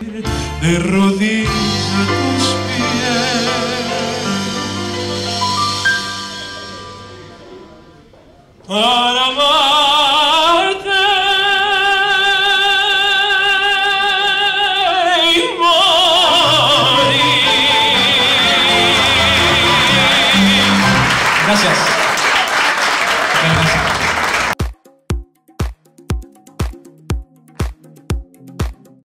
de rodillas tus pies. Para amarte y morir. Gracias.